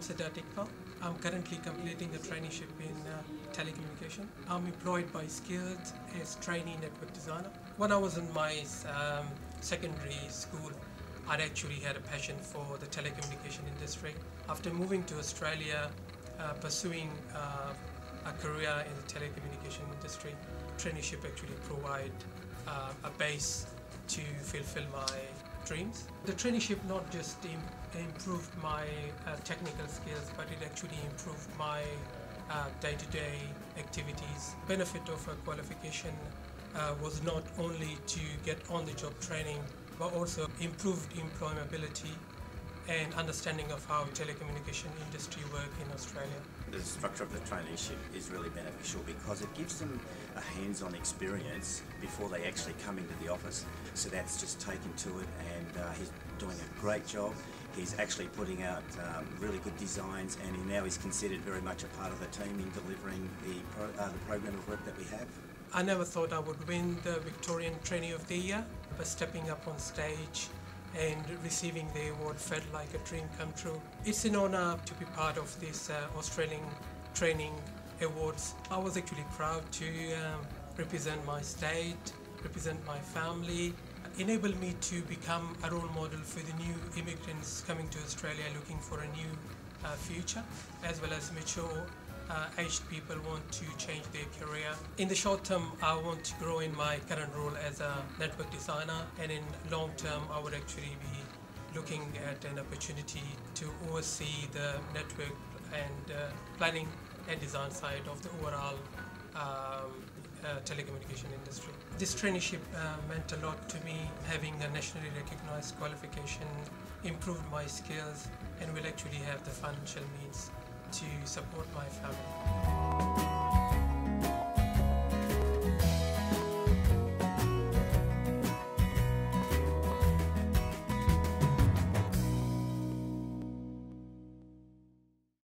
I'm. I'm currently completing a traineeship in uh, telecommunication. I'm employed by Skilled as trainee network designer. When I was in my um, secondary school, I'd actually had a passion for the telecommunication industry. After moving to Australia, uh, pursuing uh, a career in the telecommunication industry, traineeship actually provide uh, a base to fulfill my dreams. The traineeship not just Im- improved my uh, technical skills, but it actually improved my uh, day-to-day activities. Benefit of a qualification uh, was not only to get on-the-job training, but also improved employability and understanding of how telecommunication industry work in Australia. The structure of the traineeship is really beneficial because it gives them a hands-on experience before they actually come into the office. So that's just taken to it and uh, he's doing a great job. He's actually putting out um, really good designs and he now is considered very much a part of the team in delivering the, pro- uh, the program of work that we have. I never thought I would win the Victorian Trainee of the Year, but stepping up on stage and receiving the award felt like a dream come true. It's an honor to be part of this uh, Australian Training Awards. I was actually proud to um, represent my state, represent my family, enable me to become a role model for the new immigrants coming to Australia looking for a new uh, future, as well as mature uh, aged people want to change their career. In the short term, I want to grow in my current role as a network designer, and in long term, I would actually be looking at an opportunity to oversee the network and uh, planning and design side of the overall um, uh, telecommunication industry. This traineeship uh, meant a lot to me, having a nationally recognized qualification, improved my skills, and will actually have the financial means to support my family.